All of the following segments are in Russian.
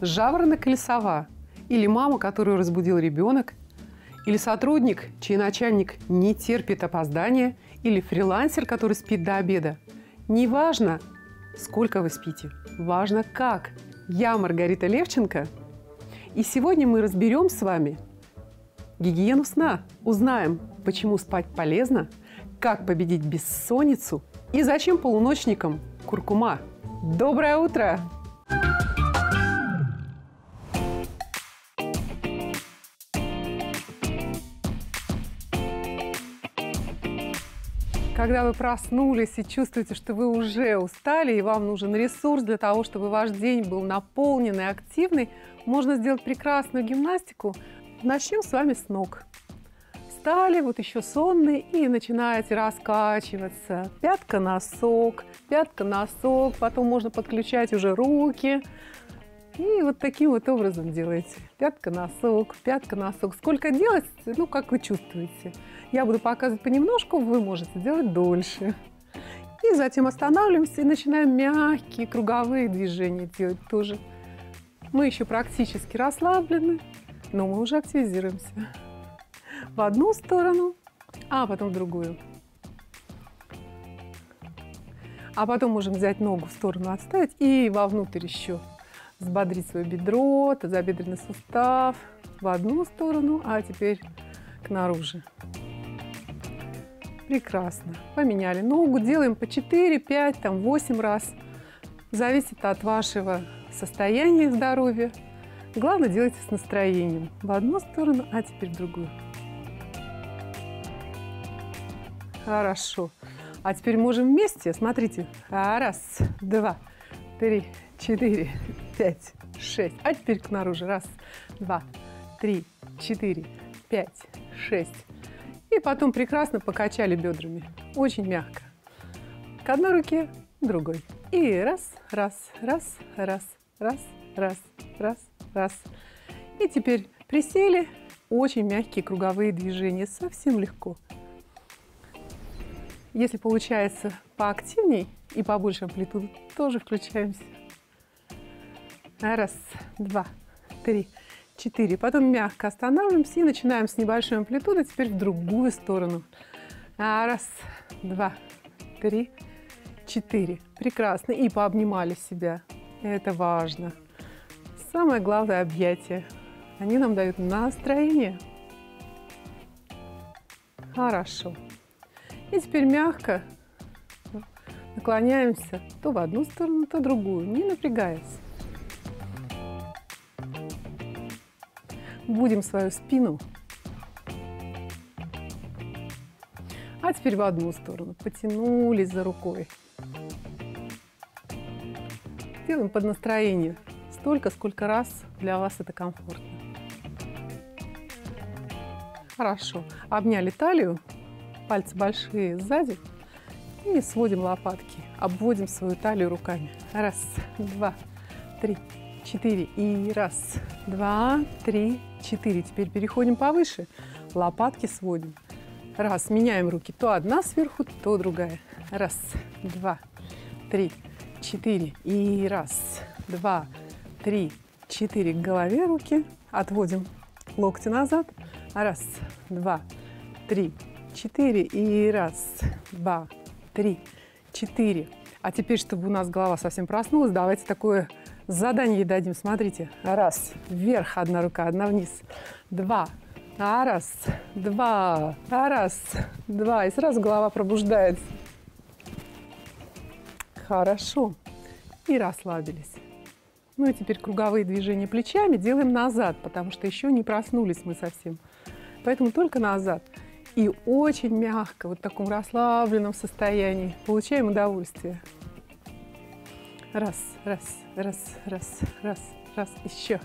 жаворонок или сова, или мама, которую разбудил ребенок, или сотрудник, чей начальник не терпит опоздания, или фрилансер, который спит до обеда. Неважно, сколько вы спите, важно как. Я Маргарита Левченко, и сегодня мы разберем с вами гигиену сна, узнаем, почему спать полезно, как победить бессонницу и зачем полуночникам куркума. Доброе утро! Когда вы проснулись и чувствуете, что вы уже устали и вам нужен ресурс для того, чтобы ваш день был наполненный, активный, можно сделать прекрасную гимнастику. Начнем с вами с ног. Встали, вот еще сонные, и начинаете раскачиваться. Пятка, носок, пятка, носок. Потом можно подключать уже руки. И вот таким вот образом делаете. Пятка, носок, пятка, носок. Сколько делать, ну, как вы чувствуете. Я буду показывать понемножку, вы можете делать дольше. И затем останавливаемся и начинаем мягкие круговые движения делать тоже. Мы еще практически расслаблены, но мы уже активизируемся. В одну сторону, а потом в другую. А потом можем взять ногу в сторону отставить и вовнутрь еще взбодрить свое бедро, тазобедренный сустав в одну сторону, а теперь к наружу. Прекрасно. Поменяли ногу. Делаем по 4, 5, там 8 раз. Зависит от вашего состояния здоровья. Главное, делайте с настроением. В одну сторону, а теперь в другую. Хорошо. А теперь можем вместе. Смотрите. Раз, два, три, четыре, пять, шесть. А теперь к наружу. Раз, два, три, четыре, пять, шесть. И потом прекрасно покачали бедрами. Очень мягко. К одной руке, другой. И раз, раз, раз, раз, раз, раз, раз, раз. И теперь присели. Очень мягкие круговые движения. Совсем легко. Если получается поактивней и побольше амплитуды, тоже включаемся. Раз, два, три, 4. Потом мягко останавливаемся и начинаем с небольшой амплитудой теперь в другую сторону. А, раз, два, три, четыре. Прекрасно. И пообнимали себя. Это важно. Самое главное – объятие. Они нам дают настроение. Хорошо. И теперь мягко наклоняемся то в одну сторону, то в другую, не напрягаясь. Будем свою спину. А теперь в одну сторону. Потянулись за рукой. Делаем под настроение. Столько, сколько раз для вас это комфортно. Хорошо. Обняли талию, пальцы большие сзади. И сводим лопатки. Обводим свою талию руками. Раз, два, три, четыре. И раз, два, три, четыре. Теперь переходим повыше. Лопатки сводим. Раз, меняем руки. То одна сверху, то другая. Раз, два, три, четыре. И раз, два, три, четыре. К голове руки. Отводим локти назад. Раз, два, три, четыре. И раз, два, три, четыре. А теперь, чтобы у нас голова совсем проснулась, давайте такое Задание дадим, смотрите. Раз, вверх одна рука, одна вниз. Два, а раз, два, а раз, два. И сразу голова пробуждается. Хорошо. И расслабились. Ну и теперь круговые движения плечами делаем назад, потому что еще не проснулись мы совсем. Поэтому только назад. И очень мягко, вот в таком расслабленном состоянии получаем удовольствие. Раз, раз, раз, раз, раз, раз, еще.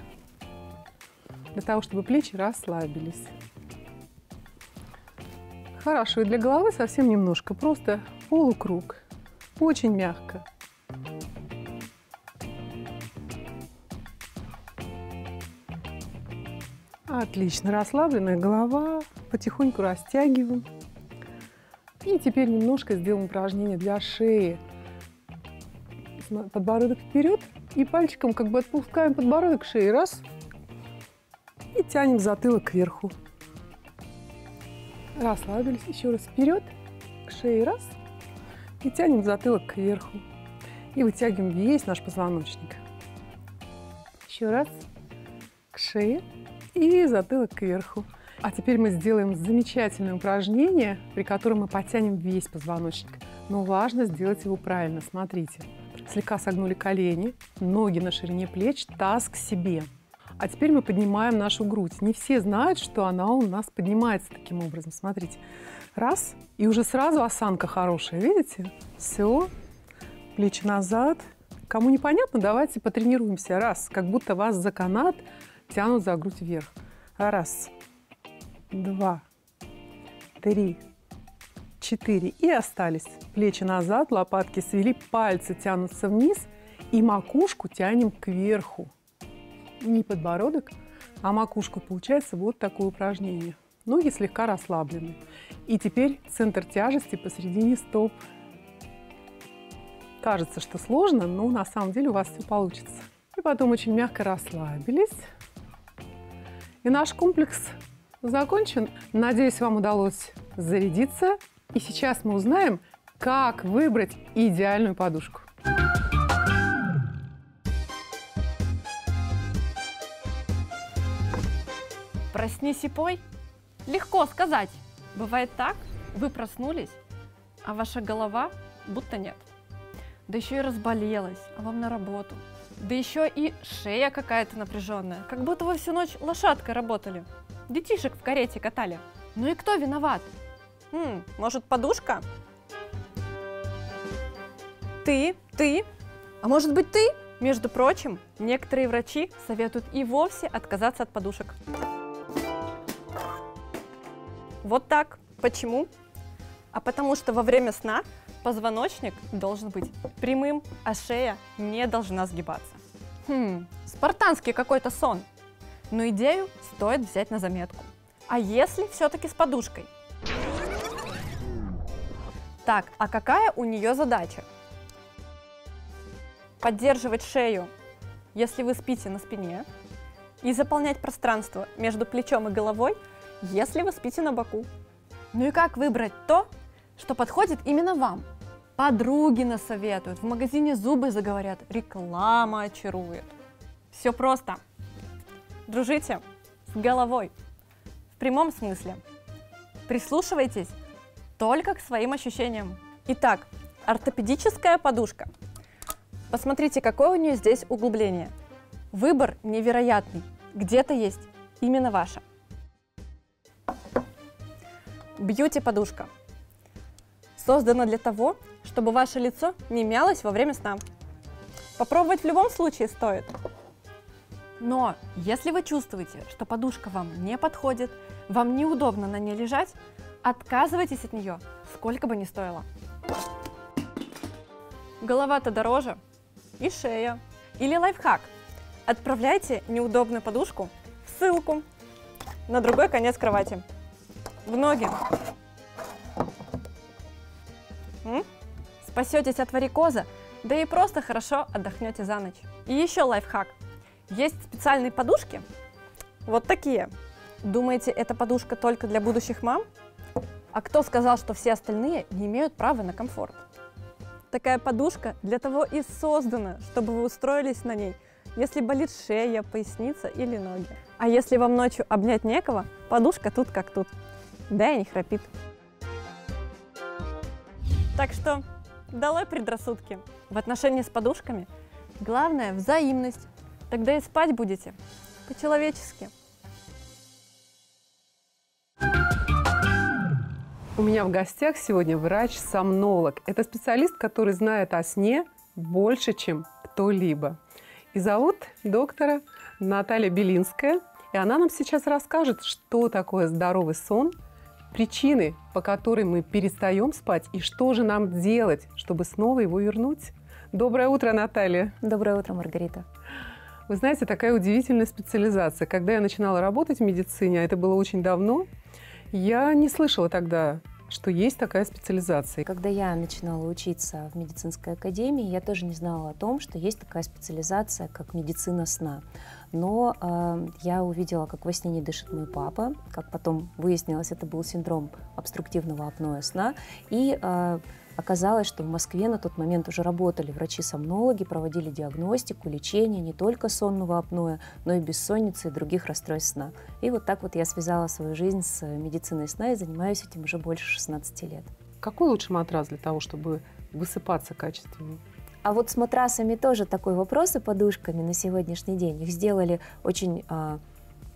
Для того, чтобы плечи расслабились. Хорошо, и для головы совсем немножко, просто полукруг. Очень мягко. Отлично, расслабленная голова, потихоньку растягиваем. И теперь немножко сделаем упражнение для шеи подбородок вперед, И пальчиком как бы отпускаем подбородок шеи. Раз. И тянем затылок кверху. Расслабились. Еще раз вперед. К шее. Раз. И тянем затылок кверху. И вытягиваем весь наш позвоночник. Еще раз. К шее. И затылок кверху. А теперь мы сделаем замечательное упражнение, при котором мы потянем весь позвоночник. Но важно сделать его правильно. Смотрите. Слегка согнули колени, ноги на ширине плеч, таз к себе. А теперь мы поднимаем нашу грудь. Не все знают, что она у нас поднимается таким образом. Смотрите. Раз. И уже сразу осанка хорошая. Видите? Все. Плечи назад. Кому непонятно, давайте потренируемся. Раз. Как будто вас за канат тянут за грудь вверх. Раз. Два. Три четыре и остались. Плечи назад, лопатки свели, пальцы тянутся вниз и макушку тянем кверху. Не подбородок, а макушку. Получается вот такое упражнение. Ноги слегка расслаблены. И теперь центр тяжести посередине стоп. Кажется, что сложно, но на самом деле у вас все получится. И потом очень мягко расслабились. И наш комплекс закончен. Надеюсь, вам удалось зарядиться и сейчас мы узнаем, как выбрать идеальную подушку. Проснись и пой. Легко сказать. Бывает так, вы проснулись, а ваша голова будто нет. Да еще и разболелась, а вам на работу. Да еще и шея какая-то напряженная, как будто вы всю ночь лошадкой работали. Детишек в карете катали. Ну и кто виноват? Хм, может, подушка? Ты, ты, а может быть ты? Между прочим, некоторые врачи советуют и вовсе отказаться от подушек. Вот так. Почему? А потому что во время сна позвоночник должен быть прямым, а шея не должна сгибаться. Хм, спартанский какой-то сон. Но идею стоит взять на заметку. А если все-таки с подушкой? Так, а какая у нее задача? Поддерживать шею, если вы спите на спине, и заполнять пространство между плечом и головой, если вы спите на боку. Ну и как выбрать то, что подходит именно вам? Подруги насоветуют, в магазине зубы заговорят, реклама очарует. Все просто. Дружите с головой. В прямом смысле. Прислушивайтесь только к своим ощущениям. Итак, ортопедическая подушка. Посмотрите, какое у нее здесь углубление. Выбор невероятный. Где-то есть именно ваша. Бьюти-подушка. Создана для того, чтобы ваше лицо не мялось во время сна. Попробовать в любом случае стоит. Но если вы чувствуете, что подушка вам не подходит, вам неудобно на ней лежать, Отказывайтесь от нее, сколько бы ни стоило. Голова-то дороже. И шея. Или лайфхак. Отправляйте неудобную подушку в ссылку на другой конец кровати. В ноги. Спасетесь от варикоза, да и просто хорошо отдохнете за ночь. И еще лайфхак. Есть специальные подушки, вот такие. Думаете, эта подушка только для будущих мам? А кто сказал, что все остальные не имеют права на комфорт? Такая подушка для того и создана, чтобы вы устроились на ней, если болит шея, поясница или ноги. А если вам ночью обнять некого, подушка тут как тут. Да и не храпит. Так что долой предрассудки. В отношении с подушками главное взаимность. Тогда и спать будете по-человечески. У меня в гостях сегодня врач-сомнолог. Это специалист, который знает о сне больше, чем кто-либо. И зовут доктора Наталья Белинская. И она нам сейчас расскажет, что такое здоровый сон, причины, по которым мы перестаем спать, и что же нам делать, чтобы снова его вернуть. Доброе утро, Наталья. Доброе утро, Маргарита. Вы знаете, такая удивительная специализация. Когда я начинала работать в медицине, а это было очень давно, я не слышала тогда что есть такая специализация. Когда я начинала учиться в медицинской академии, я тоже не знала о том, что есть такая специализация, как медицина сна. Но э, я увидела, как во сне не дышит мой папа, как потом выяснилось, это был синдром обструктивного апноэ сна, и э, Оказалось, что в Москве на тот момент уже работали врачи-сомнологи, проводили диагностику, лечение не только сонного апноэ, но и бессонницы и других расстройств сна. И вот так вот я связала свою жизнь с медициной сна и занимаюсь этим уже больше 16 лет. Какой лучший матрас для того, чтобы высыпаться качественно? А вот с матрасами тоже такой вопрос и подушками на сегодняшний день. Их сделали очень а,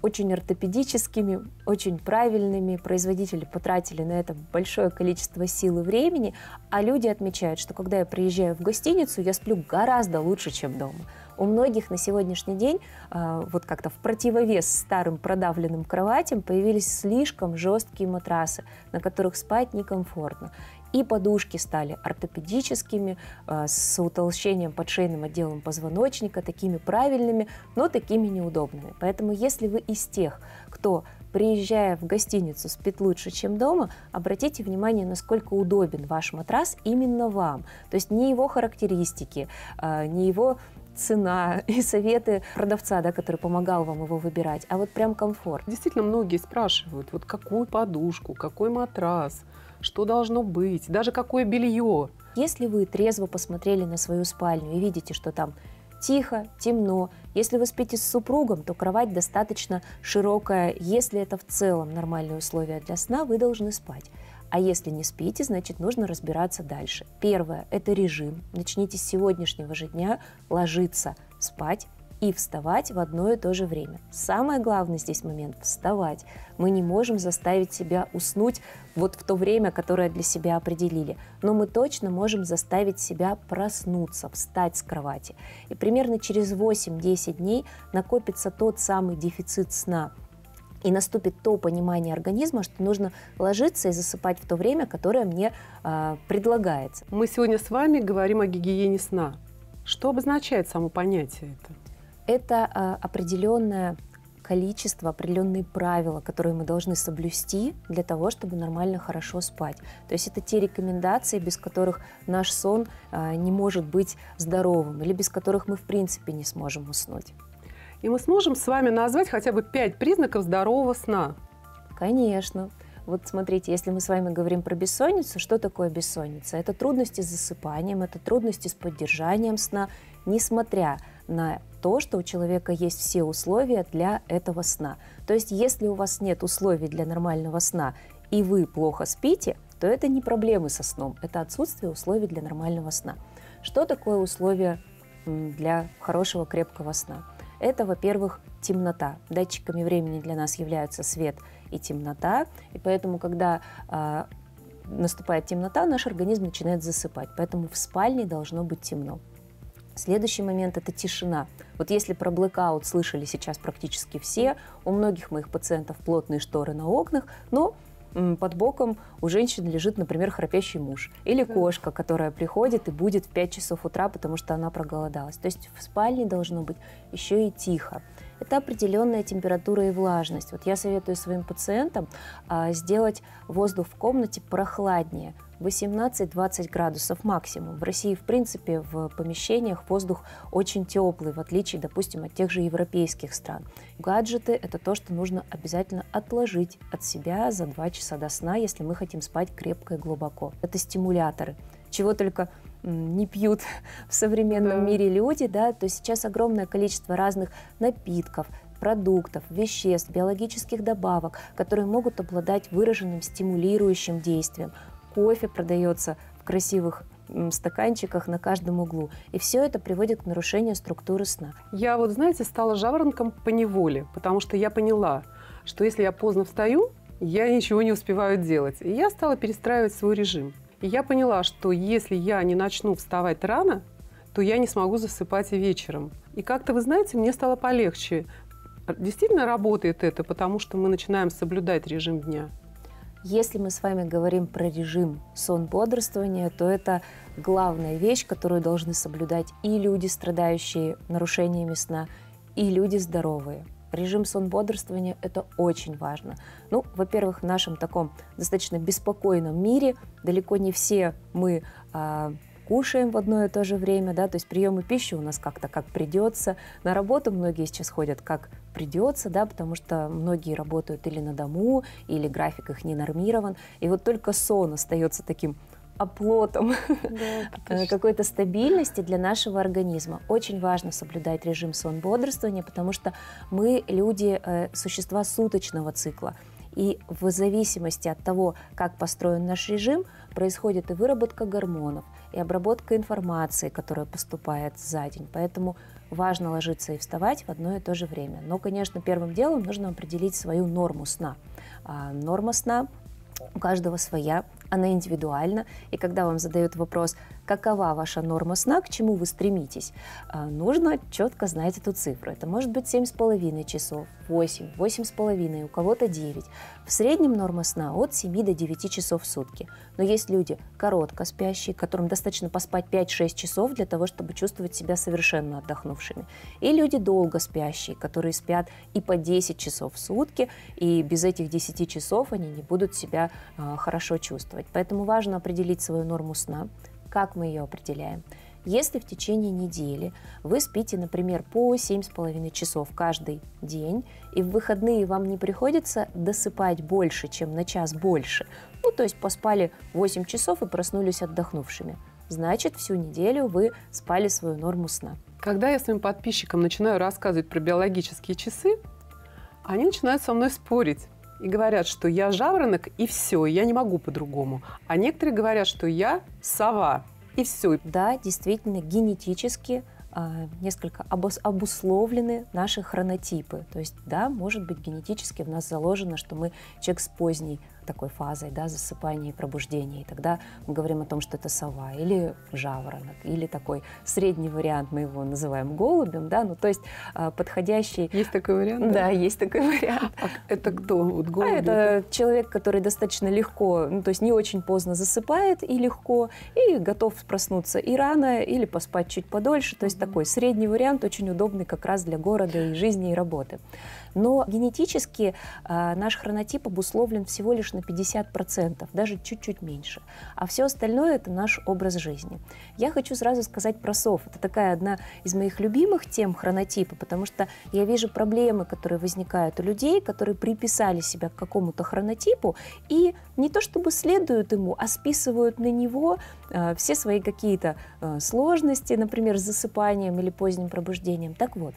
очень ортопедическими, очень правильными. Производители потратили на это большое количество сил и времени, а люди отмечают, что когда я приезжаю в гостиницу, я сплю гораздо лучше, чем дома. У многих на сегодняшний день, а, вот как-то в противовес старым продавленным кроватям, появились слишком жесткие матрасы, на которых спать некомфортно. И подушки стали ортопедическими, а, с утолщением под шейным отделом позвоночника, такими правильными, но такими неудобными. Поэтому если вы из тех, кто приезжая в гостиницу спит лучше, чем дома, обратите внимание, насколько удобен ваш матрас именно вам. То есть не его характеристики, а, не его цена и советы продавца, да, который помогал вам его выбирать, а вот прям комфорт. Действительно, многие спрашивают, вот какую подушку, какой матрас, что должно быть, даже какое белье. Если вы трезво посмотрели на свою спальню и видите, что там тихо, темно. Если вы спите с супругом, то кровать достаточно широкая. Если это в целом нормальные условия для сна, вы должны спать. А если не спите, значит нужно разбираться дальше. Первое – это режим. Начните с сегодняшнего же дня ложиться спать и вставать в одно и то же время. Самое главное здесь момент – вставать. Мы не можем заставить себя уснуть вот в то время, которое для себя определили, но мы точно можем заставить себя проснуться, встать с кровати. И примерно через 8-10 дней накопится тот самый дефицит сна, и наступит то понимание организма, что нужно ложиться и засыпать в то время, которое мне э, предлагается. Мы сегодня с вами говорим о гигиене сна. Что обозначает само понятие это? Это а, определенное количество, определенные правила, которые мы должны соблюсти для того, чтобы нормально, хорошо спать. То есть это те рекомендации, без которых наш сон а, не может быть здоровым или без которых мы в принципе не сможем уснуть. И мы сможем с вами назвать хотя бы пять признаков здорового сна. Конечно. Вот смотрите, если мы с вами говорим про бессонницу, что такое бессонница? Это трудности с засыпанием, это трудности с поддержанием сна, несмотря на то, что у человека есть все условия для этого сна. То есть, если у вас нет условий для нормального сна, и вы плохо спите, то это не проблемы со сном, это отсутствие условий для нормального сна. Что такое условия для хорошего крепкого сна? Это, во-первых, темнота. Датчиками времени для нас являются свет и темнота, и поэтому, когда э, наступает темнота, наш организм начинает засыпать. Поэтому в спальне должно быть темно. Следующий момент – это тишина. Вот если про blackout слышали сейчас практически все, у многих моих пациентов плотные шторы на окнах, но под боком у женщины лежит, например, храпящий муж. Или кошка, которая приходит и будет в 5 часов утра, потому что она проголодалась. То есть в спальне должно быть еще и тихо. Это определенная температура и влажность. Вот я советую своим пациентам а, сделать воздух в комнате прохладнее – 18-20 градусов максимум. В России, в принципе, в помещениях воздух очень теплый, в отличие, допустим, от тех же европейских стран. Гаджеты – это то, что нужно обязательно отложить от себя за 2 часа до сна, если мы хотим спать крепко и глубоко. Это стимуляторы. Чего только не пьют в современном да. мире люди, да, то сейчас огромное количество разных напитков, продуктов, веществ, биологических добавок, которые могут обладать выраженным стимулирующим действием кофе продается в красивых стаканчиках на каждом углу. И все это приводит к нарушению структуры сна. Я вот, знаете, стала жаворонком по неволе, потому что я поняла, что если я поздно встаю, я ничего не успеваю делать. И я стала перестраивать свой режим. И я поняла, что если я не начну вставать рано, то я не смогу засыпать вечером. И как-то, вы знаете, мне стало полегче. Действительно работает это, потому что мы начинаем соблюдать режим дня. Если мы с вами говорим про режим сон-бодрствования, то это главная вещь, которую должны соблюдать и люди, страдающие нарушениями сна, и люди здоровые. Режим сон-бодрствования – это очень важно. Ну, во-первых, в нашем таком достаточно беспокойном мире далеко не все мы а, кушаем в одно и то же время, да, то есть приемы пищи у нас как-то как придется. На работу многие сейчас ходят как придется, да, потому что многие работают или на дому, или график их не нормирован. И вот только сон остается таким оплотом да, какой-то стабильности для нашего организма. Очень важно соблюдать режим сон-бодрствования, потому что мы люди, э, существа суточного цикла. И в зависимости от того, как построен наш режим, происходит и выработка гормонов, и обработка информации, которая поступает за день. Поэтому важно ложиться и вставать в одно и то же время. Но, конечно, первым делом нужно определить свою норму сна. А норма сна у каждого своя, она индивидуальна. И когда вам задают вопрос, какова ваша норма сна, к чему вы стремитесь, а, нужно четко знать эту цифру. Это может быть 7,5 часов, 8, 8,5, у кого-то 9. В среднем норма сна от 7 до 9 часов в сутки. Но есть люди коротко спящие, которым достаточно поспать 5-6 часов для того, чтобы чувствовать себя совершенно отдохнувшими. И люди долго спящие, которые спят и по 10 часов в сутки, и без этих 10 часов они не будут себя э, хорошо чувствовать. Поэтому важно определить свою норму сна, как мы ее определяем? Если в течение недели вы спите, например, по 7,5 часов каждый день, и в выходные вам не приходится досыпать больше, чем на час больше, ну, то есть поспали 8 часов и проснулись отдохнувшими, значит, всю неделю вы спали свою норму сна. Когда я своим подписчикам начинаю рассказывать про биологические часы, они начинают со мной спорить и говорят, что я жаворонок и все, я не могу по-другому. А некоторые говорят, что я сова и все. Да, действительно, генетически а, несколько обусловлены наши хронотипы. То есть, да, может быть, генетически в нас заложено, что мы человек с поздней такой фазой, да, засыпания и пробуждения. И тогда мы говорим о том, что это сова или жаворонок, или такой средний вариант, мы его называем голубем, да, ну то есть а, подходящий... Есть такой вариант? Да, да есть такой вариант. А это кто? Вот голубь? А это человек, который достаточно легко, ну то есть не очень поздно засыпает и легко, и готов проснуться и рано, или поспать чуть подольше, то есть mm-hmm. такой средний вариант, очень удобный как раз для города и жизни и работы. Но генетически э, наш хронотип обусловлен всего лишь на 50%, даже чуть-чуть меньше. А все остальное – это наш образ жизни. Я хочу сразу сказать про сов. Это такая одна из моих любимых тем хронотипа, потому что я вижу проблемы, которые возникают у людей, которые приписали себя к какому-то хронотипу и не то чтобы следуют ему, а списывают на него э, все свои какие-то э, сложности, например, с засыпанием или поздним пробуждением. Так вот,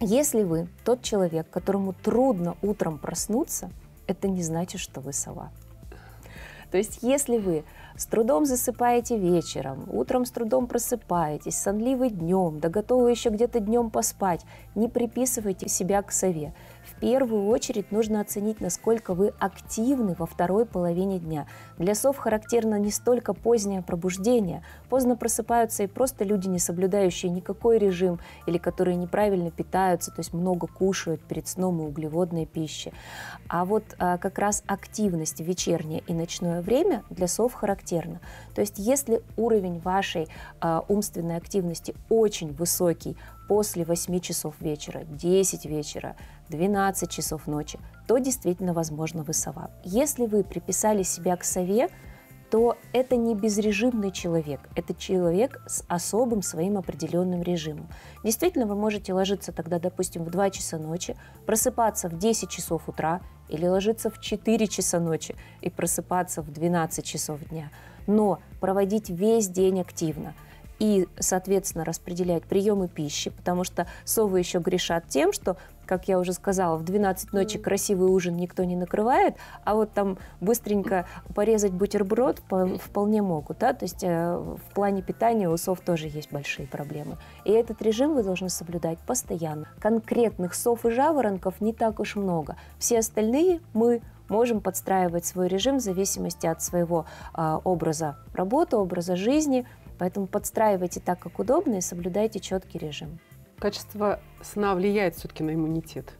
если вы тот человек, которому трудно утром проснуться, это не значит, что вы сова. То есть если вы с трудом засыпаете вечером, утром с трудом просыпаетесь, сонливый днем, да готовы еще где-то днем поспать, не приписывайте себя к сове в первую очередь нужно оценить, насколько вы активны во второй половине дня. Для сов характерно не столько позднее пробуждение. Поздно просыпаются и просто люди, не соблюдающие никакой режим или которые неправильно питаются, то есть много кушают перед сном и углеводной пищи. А вот а, как раз активность в вечернее и ночное время для сов характерна. То есть если уровень вашей а, умственной активности очень высокий, после 8 часов вечера, 10 вечера, 12 часов ночи, то действительно возможно вы сова. Если вы приписали себя к сове, то это не безрежимный человек, это человек с особым своим определенным режимом. Действительно, вы можете ложиться тогда, допустим, в 2 часа ночи, просыпаться в 10 часов утра или ложиться в 4 часа ночи и просыпаться в 12 часов дня, но проводить весь день активно – и, соответственно, распределять приемы пищи, потому что совы еще грешат тем, что, как я уже сказала, в 12 ночи красивый ужин никто не накрывает, а вот там быстренько порезать бутерброд вполне могут. Да? То есть э, в плане питания у сов тоже есть большие проблемы. И этот режим вы должны соблюдать постоянно. Конкретных сов и жаворонков не так уж много. Все остальные мы можем подстраивать свой режим в зависимости от своего э, образа работы, образа жизни – Поэтому подстраивайте так, как удобно, и соблюдайте четкий режим. Качество сна влияет все-таки на иммунитет?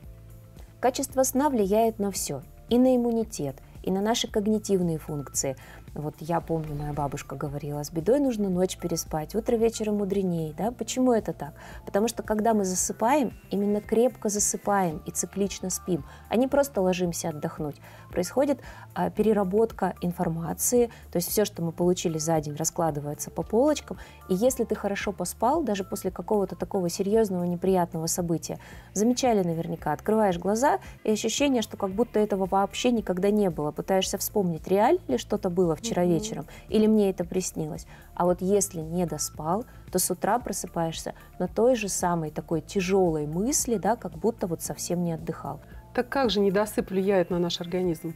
Качество сна влияет на все. И на иммунитет, и на наши когнитивные функции. Вот я помню, моя бабушка говорила, с бедой нужно ночь переспать, утро вечером мудренее. Да? Почему это так? Потому что когда мы засыпаем, именно крепко засыпаем и циклично спим, а не просто ложимся отдохнуть. Происходит а, переработка информации, то есть все, что мы получили за день, раскладывается по полочкам. И если ты хорошо поспал, даже после какого-то такого серьезного неприятного события, замечали наверняка, открываешь глаза и ощущение, что как будто этого вообще никогда не было. Пытаешься вспомнить, реально ли что-то было вчера вечером, или мне это приснилось. А вот если не доспал, то с утра просыпаешься на той же самой такой тяжелой мысли, да, как будто вот совсем не отдыхал. Так как же недосып влияет на наш организм?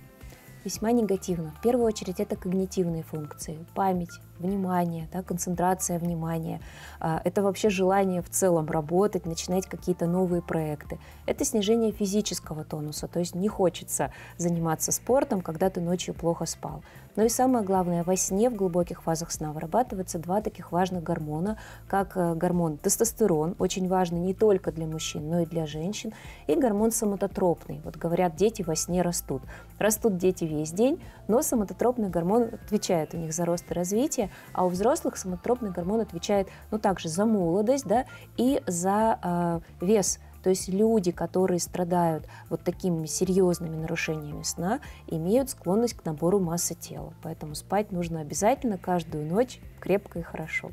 Весьма негативно. В первую очередь это когнитивные функции, память, внимание, да, концентрация внимания. А, это вообще желание в целом работать, начинать какие-то новые проекты. Это снижение физического тонуса, то есть не хочется заниматься спортом, когда ты ночью плохо спал. Но и самое главное, во сне в глубоких фазах сна вырабатываются два таких важных гормона, как э, гормон тестостерон, очень важный не только для мужчин, но и для женщин, и гормон соматотропный. Вот говорят, дети во сне растут. Растут дети весь день, но соматотропный гормон отвечает у них за рост и развитие, а у взрослых соматотропный гормон отвечает, ну, также за молодость, да, и за э, вес то есть люди, которые страдают вот такими серьезными нарушениями сна, имеют склонность к набору массы тела. Поэтому спать нужно обязательно каждую ночь крепко и хорошо.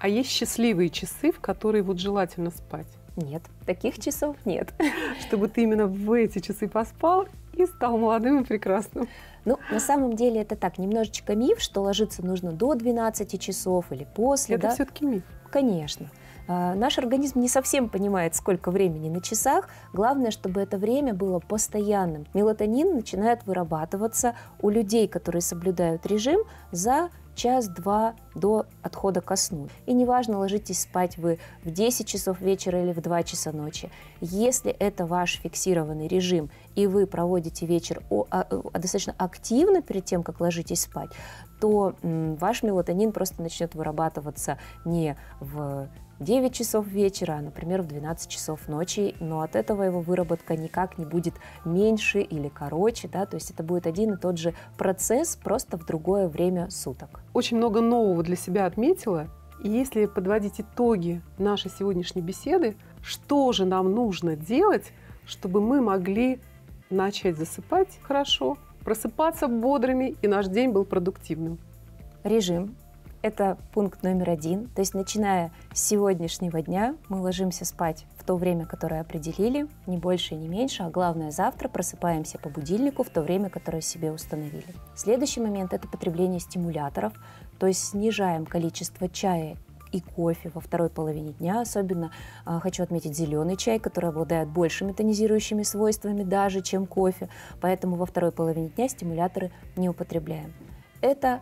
А есть счастливые часы, в которые вот желательно спать? Нет, таких часов нет. Чтобы ты именно в эти часы поспал и стал молодым и прекрасным. Ну, на самом деле это так, немножечко миф, что ложиться нужно до 12 часов или после. Это да? все-таки миф. Конечно. А, наш организм не совсем понимает, сколько времени на часах. Главное, чтобы это время было постоянным. Мелатонин начинает вырабатываться у людей, которые соблюдают режим, за час-два до отхода ко сну. И неважно, ложитесь спать вы в 10 часов вечера или в 2 часа ночи. Если это ваш фиксированный режим, и вы проводите вечер а, достаточно активно перед тем, как ложитесь спать, то ваш мелатонин просто начнет вырабатываться не в 9 часов вечера, а, например, в 12 часов ночи, но от этого его выработка никак не будет меньше или короче, да, то есть это будет один и тот же процесс, просто в другое время суток. Очень много нового для себя отметила, и если подводить итоги нашей сегодняшней беседы, что же нам нужно делать, чтобы мы могли начать засыпать хорошо, просыпаться бодрыми, и наш день был продуктивным? Режим, это пункт номер один. То есть, начиная с сегодняшнего дня, мы ложимся спать в то время, которое определили, не больше и не меньше, а главное, завтра просыпаемся по будильнику в то время, которое себе установили. Следующий момент – это потребление стимуляторов, то есть снижаем количество чая и кофе во второй половине дня. Особенно э, хочу отметить зеленый чай, который обладает большими тонизирующими свойствами даже, чем кофе. Поэтому во второй половине дня стимуляторы не употребляем. Это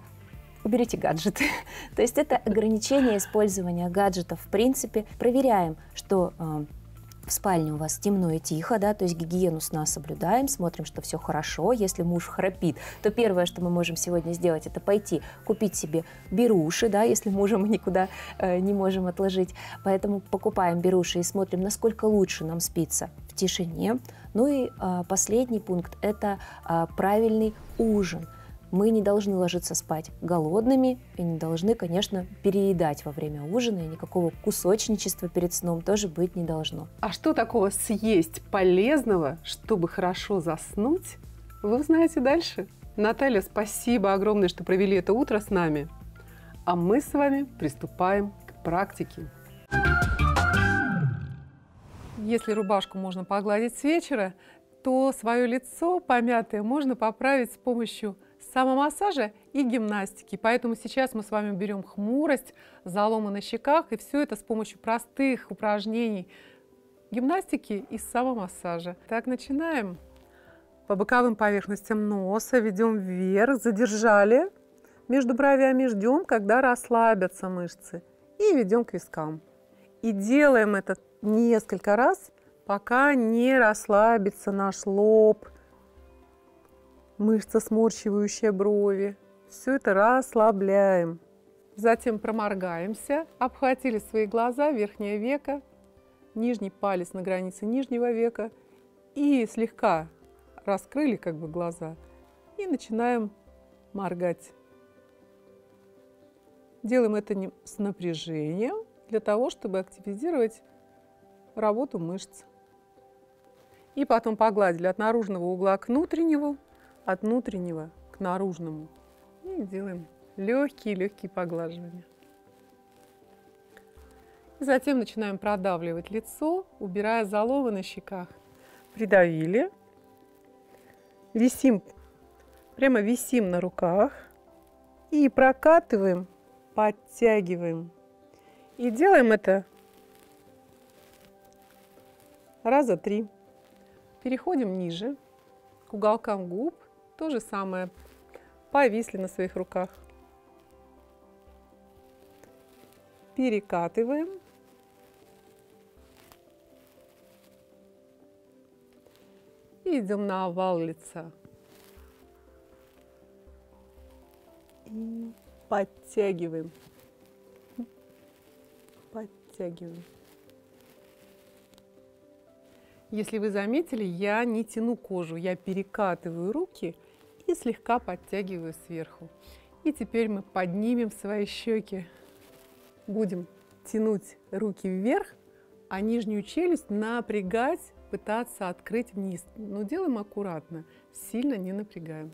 уберите гаджеты. То есть это ограничение использования гаджетов в принципе. Проверяем, что э, в спальне у вас темно и тихо, да, то есть гигиену сна соблюдаем, смотрим, что все хорошо. Если муж храпит, то первое, что мы можем сегодня сделать, это пойти купить себе беруши, да, если мужа мы никуда э, не можем отложить. Поэтому покупаем беруши и смотрим, насколько лучше нам спится в тишине. Ну и э, последний пункт – это э, правильный ужин – мы не должны ложиться спать голодными и не должны, конечно, переедать во время ужина, и никакого кусочничества перед сном тоже быть не должно. А что такого съесть полезного, чтобы хорошо заснуть, вы узнаете дальше. Наталья, спасибо огромное, что провели это утро с нами. А мы с вами приступаем к практике. Если рубашку можно погладить с вечера, то свое лицо помятое можно поправить с помощью самомассажа и гимнастики. Поэтому сейчас мы с вами берем хмурость, заломы на щеках, и все это с помощью простых упражнений гимнастики и самомассажа. Так, начинаем. По боковым поверхностям носа ведем вверх, задержали между бровями, ждем, когда расслабятся мышцы. И ведем к вискам. И делаем это несколько раз, пока не расслабится наш лоб, мышца, сморщивающая брови. Все это расслабляем. Затем проморгаемся, обхватили свои глаза, верхнее веко, нижний палец на границе нижнего века и слегка раскрыли как бы глаза и начинаем моргать. Делаем это с напряжением для того, чтобы активизировать работу мышц. И потом погладили от наружного угла к внутреннему, от внутреннего к наружному. И делаем легкие-легкие поглаживания. И затем начинаем продавливать лицо, убирая заломы на щеках. Придавили. Висим, прямо висим на руках. И прокатываем, подтягиваем. И делаем это раза три. Переходим ниже, к уголкам губ. То же самое. Повисли на своих руках. Перекатываем. И идем на овал лица. И подтягиваем. Подтягиваем. Если вы заметили, я не тяну кожу, я перекатываю руки и слегка подтягиваю сверху. И теперь мы поднимем свои щеки. Будем тянуть руки вверх, а нижнюю челюсть напрягать, пытаться открыть вниз. Но делаем аккуратно, сильно не напрягаем.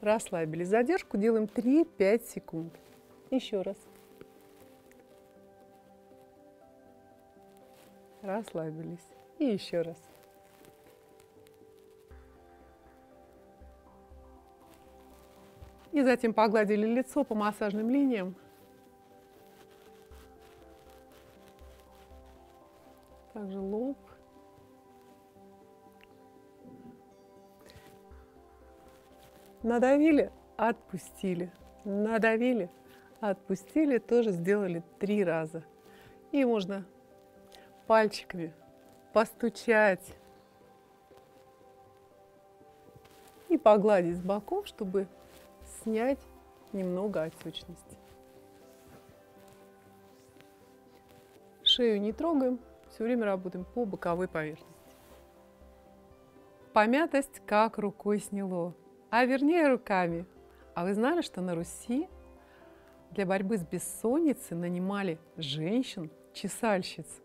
Расслабили задержку, делаем 3-5 секунд. Еще раз. Расслабились. И еще раз. И затем погладили лицо по массажным линиям. Также лоб. Надавили, отпустили. Надавили, отпустили. Тоже сделали три раза. И можно пальчиками постучать и погладить с боков, чтобы снять немного отечности. Шею не трогаем, все время работаем по боковой поверхности. Помятость как рукой сняло, а вернее руками. А вы знали, что на Руси для борьбы с бессонницей нанимали женщин-чесальщиц?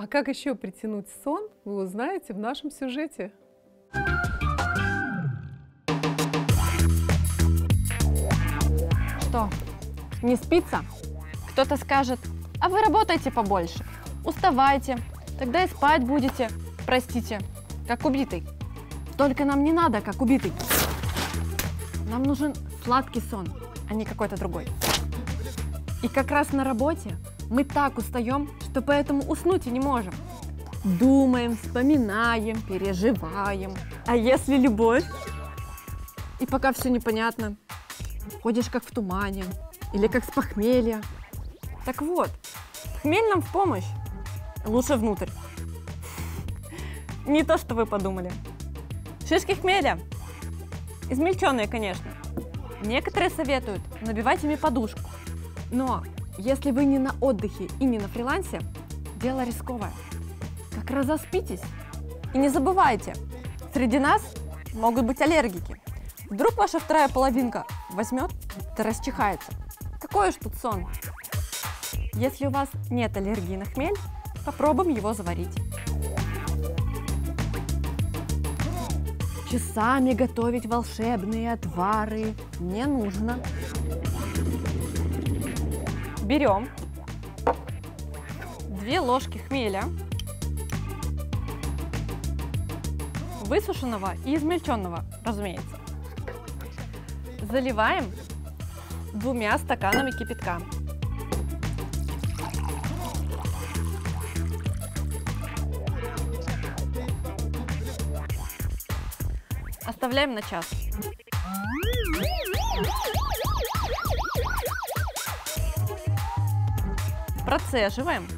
А как еще притянуть сон, вы узнаете в нашем сюжете. Что, не спится? Кто-то скажет, а вы работаете побольше, уставайте, тогда и спать будете, простите, как убитый. Только нам не надо, как убитый. Нам нужен сладкий сон, а не какой-то другой. И как раз на работе мы так устаем, что поэтому уснуть и не можем. Думаем, вспоминаем, переживаем. А если любовь? И пока все непонятно, ходишь как в тумане или как с похмелья. Так вот, хмель нам в помощь. Лучше внутрь. Не то, что вы подумали. Шишки хмеля. Измельченные, конечно. Некоторые советуют набивать ими подушку. Но если вы не на отдыхе и не на фрилансе, дело рисковое. Как разоспитесь. И не забывайте, среди нас могут быть аллергики. Вдруг ваша вторая половинка возьмет да расчихается. Какой уж тут сон. Если у вас нет аллергии на хмель, попробуем его заварить. Часами готовить волшебные отвары не нужно берем две ложки хмеля, высушенного и измельченного, разумеется. Заливаем двумя стаканами кипятка. Оставляем на час. Процеживаем.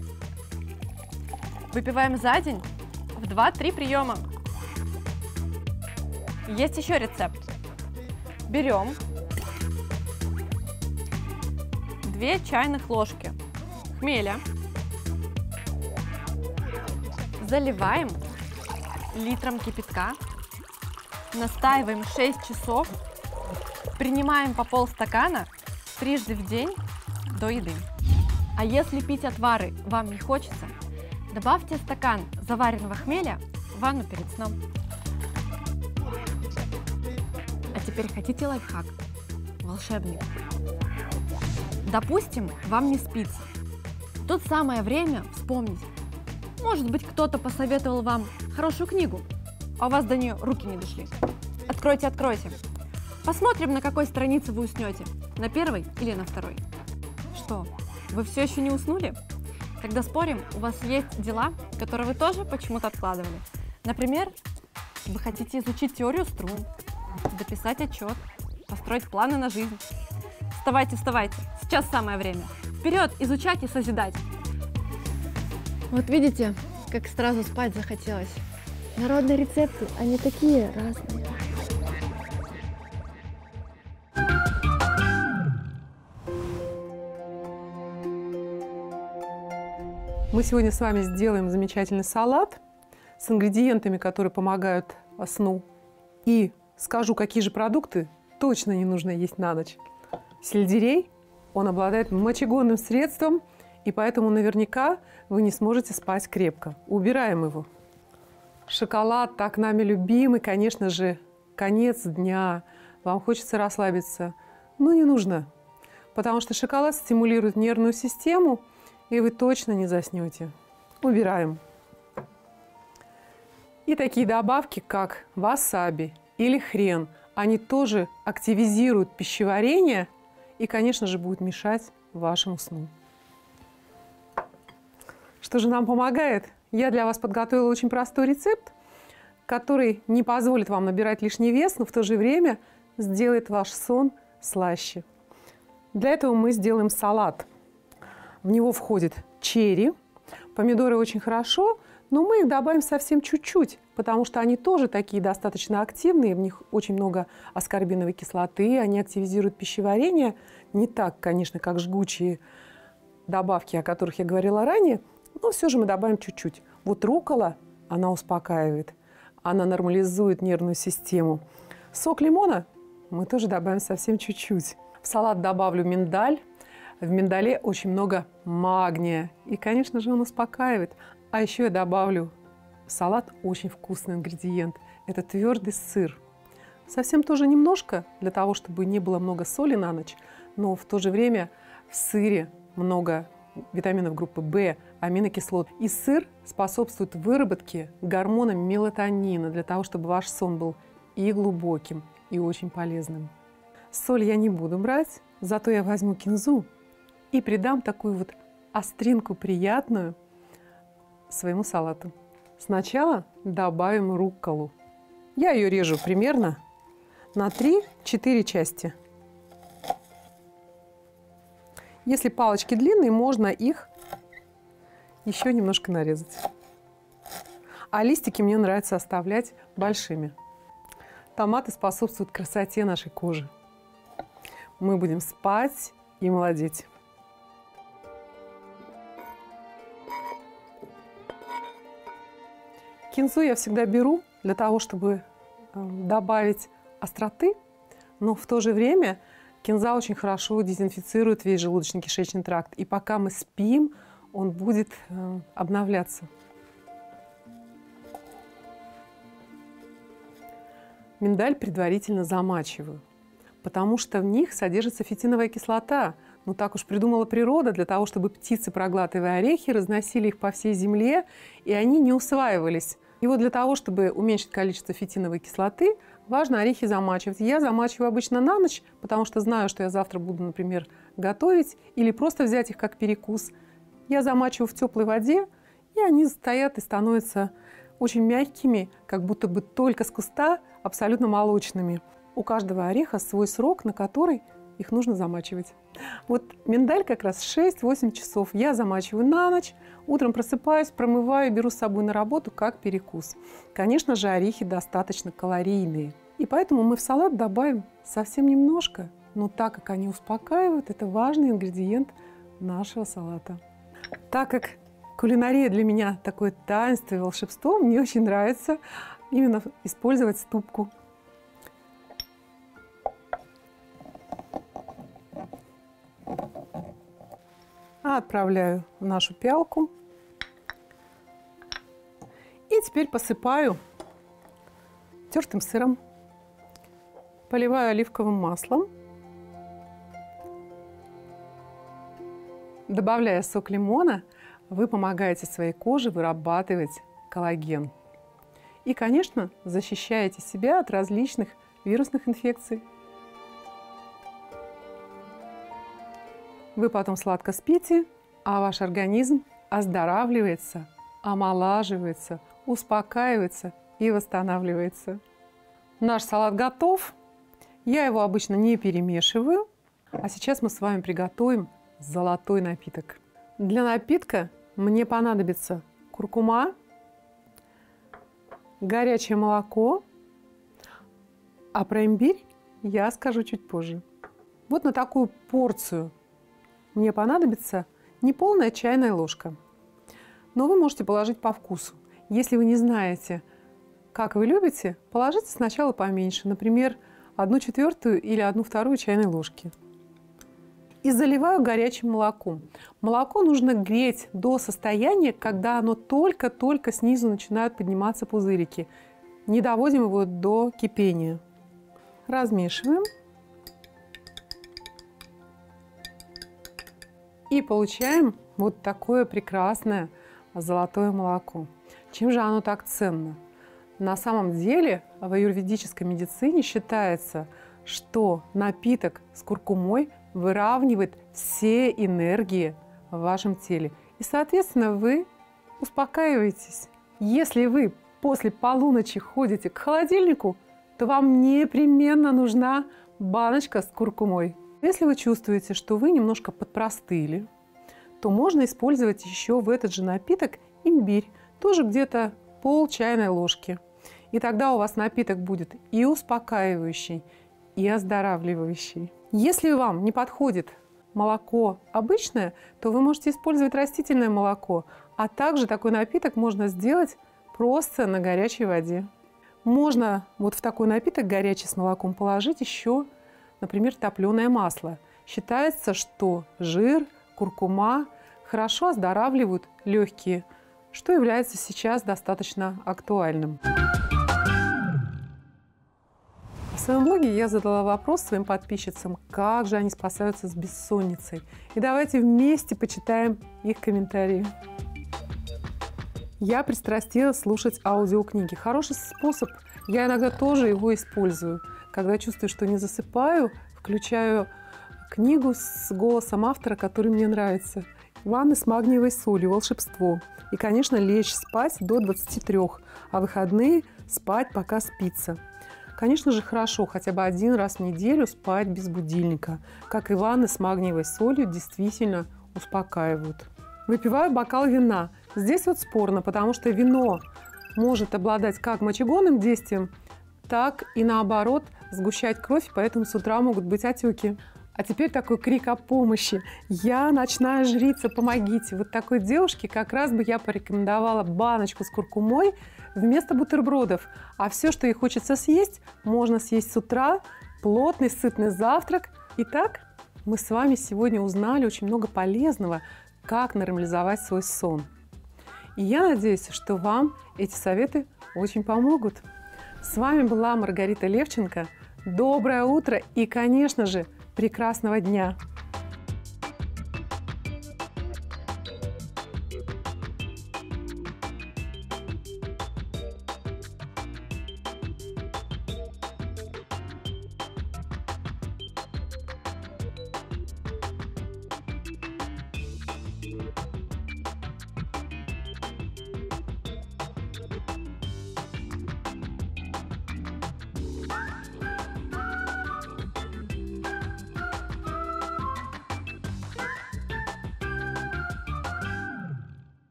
Выпиваем за день в 2-3 приема. Есть еще рецепт. Берем 2 чайных ложки хмеля, заливаем литром кипятка настаиваем 6 часов, принимаем по полстакана трижды в день до еды. А если пить отвары вам не хочется, добавьте стакан заваренного хмеля в ванну перед сном. А теперь хотите лайфхак? Волшебник. Допустим, вам не спится. Тут самое время вспомнить. Может быть, кто-то посоветовал вам хорошую книгу, а у вас до нее руки не дошли. Откройте, откройте. Посмотрим, на какой странице вы уснете. На первой или на второй. Что, вы все еще не уснули? Тогда спорим, у вас есть дела, которые вы тоже почему-то откладывали. Например, вы хотите изучить теорию струн, дописать отчет, построить планы на жизнь. Вставайте, вставайте, сейчас самое время. Вперед, изучать и созидать. Вот видите, как сразу спать захотелось. Народные рецепты, они такие разные. Мы сегодня с вами сделаем замечательный салат с ингредиентами, которые помогают сну. И скажу, какие же продукты точно не нужно есть на ночь. Сельдерей, он обладает мочегонным средством, и поэтому наверняка вы не сможете спать крепко. Убираем его. Шоколад, так нами любимый, конечно же, конец дня. Вам хочется расслабиться. Но не нужно, потому что шоколад стимулирует нервную систему, и вы точно не заснете. Убираем. И такие добавки, как васаби или хрен, они тоже активизируют пищеварение и, конечно же, будут мешать вашему сну. Что же нам помогает? Я для вас подготовила очень простой рецепт, который не позволит вам набирать лишний вес, но в то же время сделает ваш сон слаще. Для этого мы сделаем салат. В него входит черри, помидоры очень хорошо, но мы их добавим совсем чуть-чуть, потому что они тоже такие достаточно активные, в них очень много аскорбиновой кислоты, они активизируют пищеварение, не так, конечно, как жгучие добавки, о которых я говорила ранее, но все же мы добавим чуть-чуть. Вот рукола, она успокаивает, она нормализует нервную систему. Сок лимона мы тоже добавим совсем чуть-чуть. В салат добавлю миндаль. В миндале очень много магния. И, конечно же, он успокаивает. А еще я добавлю в салат очень вкусный ингредиент. Это твердый сыр. Совсем тоже немножко, для того, чтобы не было много соли на ночь, но в то же время в сыре много витаминов группы В, аминокислот. И сыр способствует выработке гормона мелатонина для того, чтобы ваш сон был и глубоким, и очень полезным. Соль я не буду брать, зато я возьму кинзу и придам такую вот остринку приятную своему салату. Сначала добавим рукколу. Я ее режу примерно на 3-4 части. Если палочки длинные, можно их еще немножко нарезать. А листики мне нравится оставлять большими. Томаты способствуют красоте нашей кожи. Мы будем спать и молодеть. Кинзу я всегда беру для того, чтобы эм, добавить остроты, но в то же время кинза очень хорошо дезинфицирует весь желудочно-кишечный тракт. И пока мы спим, он будет э, обновляться. Миндаль предварительно замачиваю, потому что в них содержится фитиновая кислота. Ну так уж придумала природа для того, чтобы птицы, проглатывая орехи, разносили их по всей земле, и они не усваивались. И вот для того, чтобы уменьшить количество фитиновой кислоты, важно орехи замачивать. Я замачиваю обычно на ночь, потому что знаю, что я завтра буду, например, готовить, или просто взять их как перекус – я замачиваю в теплой воде, и они стоят и становятся очень мягкими, как будто бы только с куста, абсолютно молочными. У каждого ореха свой срок, на который их нужно замачивать. Вот миндаль как раз 6-8 часов. Я замачиваю на ночь, утром просыпаюсь, промываю, беру с собой на работу как перекус. Конечно же, орехи достаточно калорийные. И поэтому мы в салат добавим совсем немножко. Но так как они успокаивают, это важный ингредиент нашего салата. Так как кулинария для меня такое таинство и волшебство, мне очень нравится именно использовать ступку. Отправляю в нашу пялку. И теперь посыпаю тертым сыром. Поливаю оливковым маслом. Добавляя сок лимона, вы помогаете своей коже вырабатывать коллаген. И, конечно, защищаете себя от различных вирусных инфекций. Вы потом сладко спите, а ваш организм оздоравливается, омолаживается, успокаивается и восстанавливается. Наш салат готов. Я его обычно не перемешиваю. А сейчас мы с вами приготовим золотой напиток. Для напитка мне понадобится куркума, горячее молоко, а про имбирь я скажу чуть позже. Вот на такую порцию мне понадобится не полная чайная ложка. Но вы можете положить по вкусу. Если вы не знаете, как вы любите, положите сначала поменьше, например, одну четвертую или одну вторую чайной ложки. И заливаю горячим молоком. Молоко нужно греть до состояния, когда оно только-только снизу начинают подниматься пузырики. Не доводим его до кипения. Размешиваем. И получаем вот такое прекрасное золотое молоко. Чем же оно так ценно? На самом деле в аюрведической медицине считается, что напиток с куркумой выравнивает все энергии в вашем теле. И, соответственно, вы успокаиваетесь. Если вы после полуночи ходите к холодильнику, то вам непременно нужна баночка с куркумой. Если вы чувствуете, что вы немножко подпростыли, то можно использовать еще в этот же напиток имбирь, тоже где-то пол чайной ложки. И тогда у вас напиток будет и успокаивающий, и оздоравливающий. Если вам не подходит молоко обычное, то вы можете использовать растительное молоко, а также такой напиток можно сделать просто на горячей воде. Можно вот в такой напиток горячий с молоком положить еще например, топленое масло. Считается, что жир, куркума хорошо оздоравливают легкие, что является сейчас достаточно актуальным. В своем блоге я задала вопрос своим подписчицам, как же они спасаются с бессонницей. И давайте вместе почитаем их комментарии. Я пристрастилась слушать аудиокниги. Хороший способ, я иногда тоже его использую – когда чувствую, что не засыпаю, включаю книгу с голосом автора, который мне нравится. Ванны с магниевой солью, волшебство. И, конечно, лечь спать до 23, а выходные спать, пока спится. Конечно же, хорошо хотя бы один раз в неделю спать без будильника. Как и ванны с магниевой солью действительно успокаивают. Выпиваю бокал вина. Здесь вот спорно, потому что вино может обладать как мочегонным действием, так и наоборот сгущать кровь, поэтому с утра могут быть отеки. А теперь такой крик о помощи. Я ночная жрица, помогите. Вот такой девушке как раз бы я порекомендовала баночку с куркумой вместо бутербродов. А все, что ей хочется съесть, можно съесть с утра. Плотный, сытный завтрак. Итак, мы с вами сегодня узнали очень много полезного, как нормализовать свой сон. И я надеюсь, что вам эти советы очень помогут. С вами была Маргарита Левченко. Доброе утро и, конечно же, прекрасного дня!